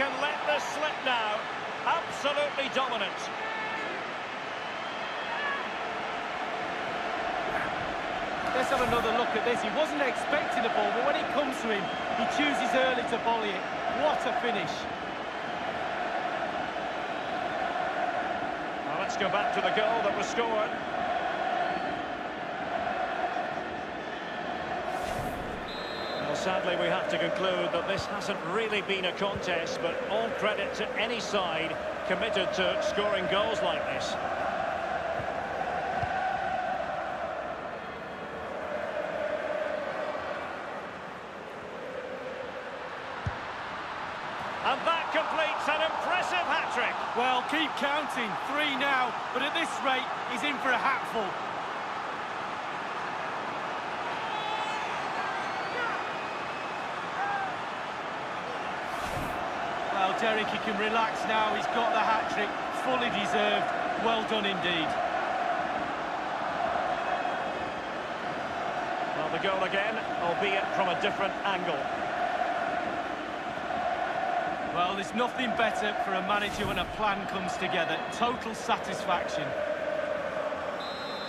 can let this slip now. Absolutely dominant. Let's have another look at this. He wasn't expecting the ball, but when it comes to him, he chooses early to volley it. What a finish. Well, let's go back to the goal that was scored. Sadly, we have to conclude that this hasn't really been a contest, but all credit to any side committed to scoring goals like this. And that completes an impressive hat-trick. Well, keep counting. Three now, but at this rate, he's in for a hatful. Derek, he can relax now. He's got the hat-trick. Fully deserved. Well done indeed. Well, the goal again, albeit from a different angle. Well, there's nothing better for a manager when a plan comes together. Total satisfaction.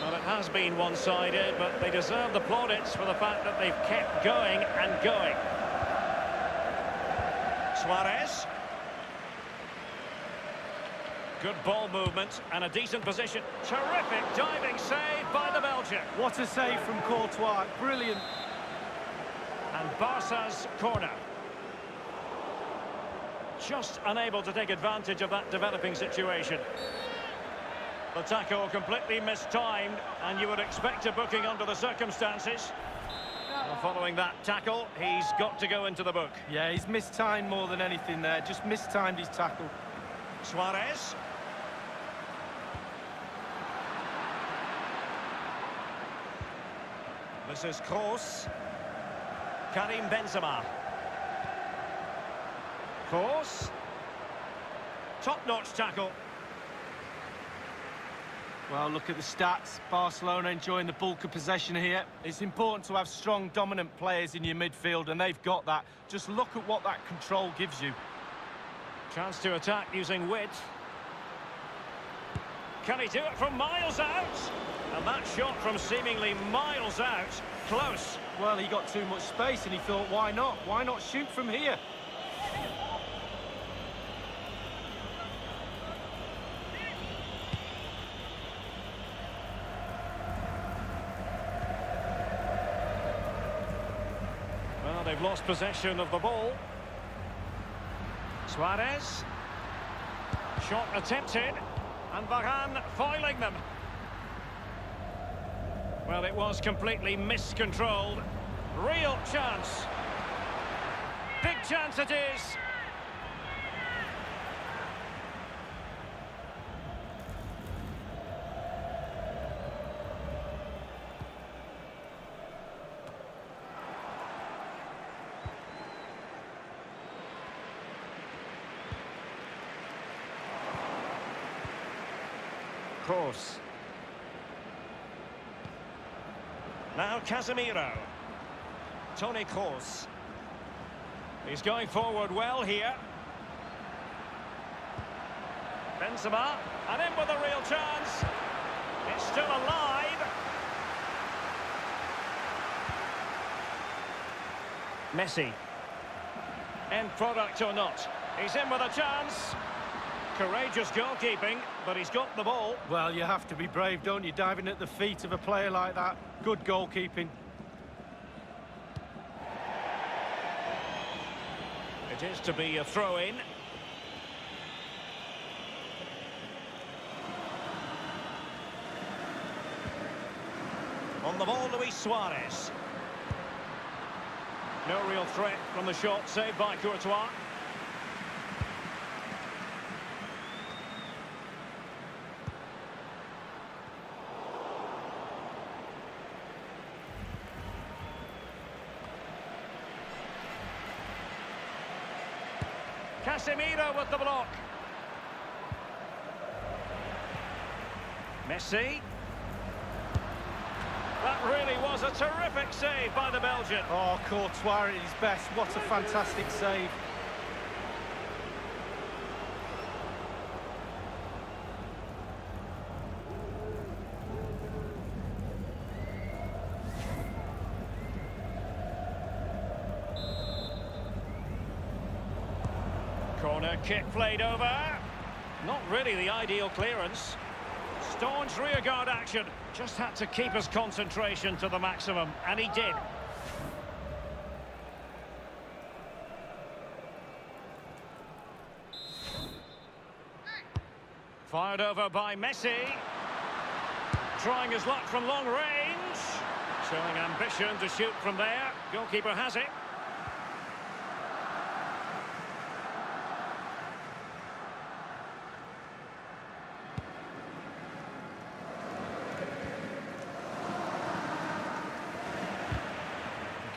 Well, it has been one-sided, but they deserve the plaudits for the fact that they've kept going and going. Suarez. Good ball movement and a decent position. Terrific diving save by the Belgian. What a save from Courtois. Brilliant. And Barca's corner. Just unable to take advantage of that developing situation. The tackle completely mistimed, and you would expect a booking under the circumstances. Well, following that tackle, he's got to go into the book. Yeah, he's mistimed more than anything there. Just mistimed his tackle. Suarez. This is Kroos. Karim Benzema. Kroos. Top-notch tackle. Well, look at the stats. Barcelona enjoying the bulk of possession here. It's important to have strong, dominant players in your midfield, and they've got that. Just look at what that control gives you. Chance to attack using width. Can he do it from miles out? And that shot from seemingly miles out, close. Well, he got too much space, and he thought, why not? Why not shoot from here? Well, they've lost possession of the ball. Suarez. Shot attempted. And Varane foiling them. Well, it was completely miscontrolled. Real chance. Big chance it is. Kroos. Now Casemiro. Toni Kroos. He's going forward well here. Benzema, and in with a real chance. It's still alive. Messi. End product or not. He's in with a chance. Courageous goalkeeping, but he's got the ball. Well, you have to be brave, don't you? Diving at the feet of a player like that. Good goalkeeping. It is to be a throw-in. On the ball, Luis Suarez. No real threat from the shot, saved by Courtois. Casemiro with the block. Messi. That really was a terrific save by the Belgian. Oh, Courtois at his best. What a fantastic save. Corner kick played over. Not really the ideal clearance. Staunch rearguard action. Just had to keep his concentration to the maximum, and he did. Fired over by Messi. Trying his luck from long range. Showing ambition to shoot from there. Goalkeeper has it.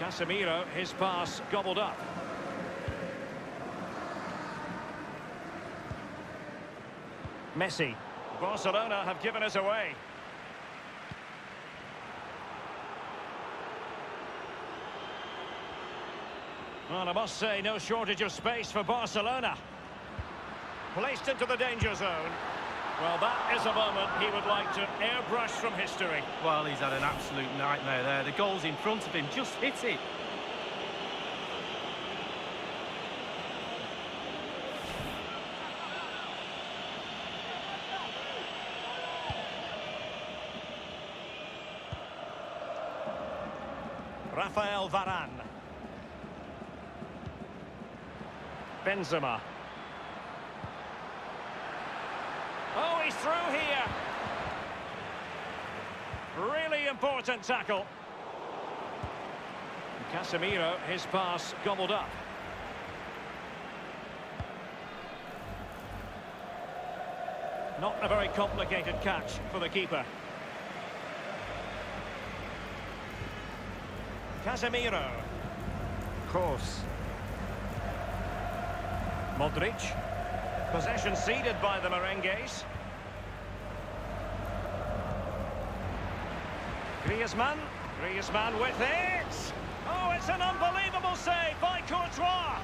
Casemiro, his pass gobbled up. Messi. Barcelona have given us away. Well, I must say, no shortage of space for Barcelona. Placed into the danger zone. Well, that is a moment he would like to airbrush from history. Well, he's had an absolute nightmare there. The goal's in front of him. Just hit it. Rafael Varane. Benzema. Oh, he's through here. Really important tackle. Casemiro, his pass gobbled up. Not a very complicated catch for the keeper. Casemiro. Kroos. Modric. Possession ceded by the Merengues. Griezmann. Griezmann with it. Oh, it's an unbelievable save by Courtois.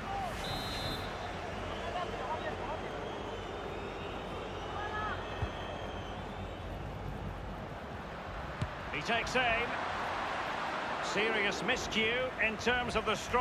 He takes aim. Serious miscue in terms of the strike.